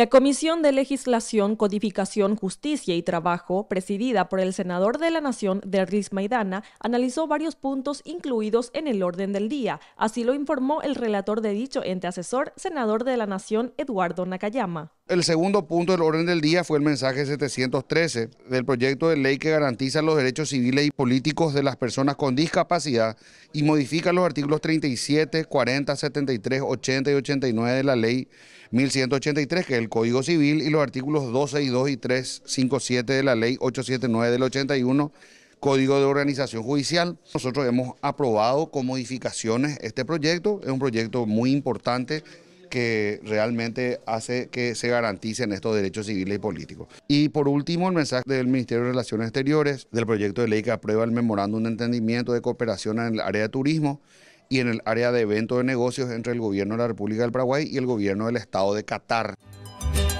La Comisión de Legislación, Codificación, Justicia y Trabajo, presidida por el senador de la Nación, Derlis Maidana, analizó varios puntos incluidos en el orden del día. Así lo informó el relator de dicho ente asesor, senador de la Nación, Eduardo Nakayama. El segundo punto del orden del día fue el mensaje 713 del proyecto de ley que garantiza los derechos civiles y políticos de las personas con discapacidad y modifica los artículos 37, 40, 73, 80 y 89 de la ley 1183, que es el Código Civil, y los artículos 12 y 2 y 3, 5, 7 de la ley 879 del 81. Código de Organización Judicial. Nosotros hemos aprobado con modificaciones este proyecto, es un proyecto muy importante que realmente hace que se garanticen estos derechos civiles y políticos. Y por último, el mensaje del Ministerio de Relaciones Exteriores del proyecto de ley que aprueba el memorándum de entendimiento de cooperación en el área de turismo y en el área de eventos de negocios entre el gobierno de la República del Paraguay y el gobierno del Estado de Qatar. thank you